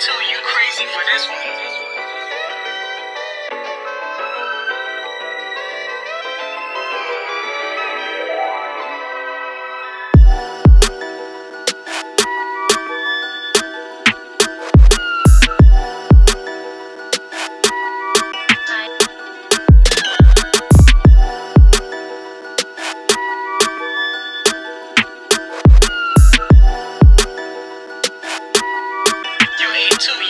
too, you crazy for this one. need to